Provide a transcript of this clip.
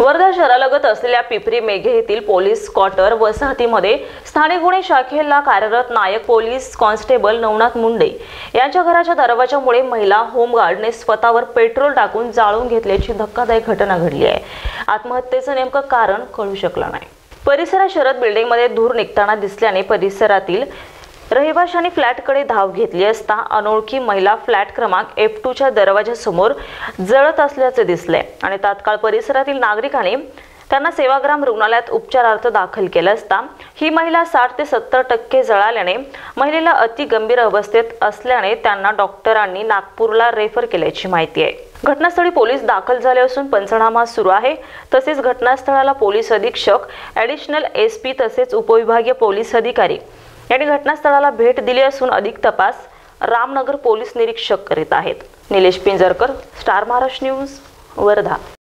वर्धा शहरालगत असलेल्या पिपरी मेघे येथील police quarter वसाहतीमध्ये स्थानिक गुन्हे शाखेला कार्यरत नायक पोलीस कॉन्स्टेबल नवनाथ मुंडे यांच्या घराच्या दरवाजामुळे महिला होमगार्डने स्वतःवर पेट्रोल टाकून जाळून घेतल्याची धक्कादायक घटना घडली आहे. आत्महत्येचं नेमकं कारण कळू शकलं नाही. परिसरात शरद बिल्डिंगमध्ये धूर निघताना दिसल्याने परिसरातील रहिवाशांनी फ्लॅटकडे धाव घेतली असता अनोळखी महिला फ्लॅट क्रमांक एफ टूच्या दरवाजासमोर जळत असल्याचे दिसले आणि तात्काळ परिसरातील नागरिकांनी त्यांना सेवाग्राम रुग्णालयात उपचारार्थ दाखल केलं असता ही महिला साठ ते सत्तर टक्के जळाल्याने महिलेला अति गंभीर अवस्थेत असल्याने त्यांना डॉक्टरांनी नागपूरला रेफर केल्याची माहिती आहे. घटनास्थळी पोलीस दाखल झाले असून पंचनामा सुरू आहे. तसेच घटनास्थळाला पोलीस अधीक्षक ॲडिशनल एस पी तसेच उपविभागीय पोलीस अधिकारी यांनी घटनास्थळाला भेट दिली असून अधिक तपास रामनगर पोलीस निरीक्षक करीत आहेत. Nilesh Pinjarkar Star Maharashtra news Wardha.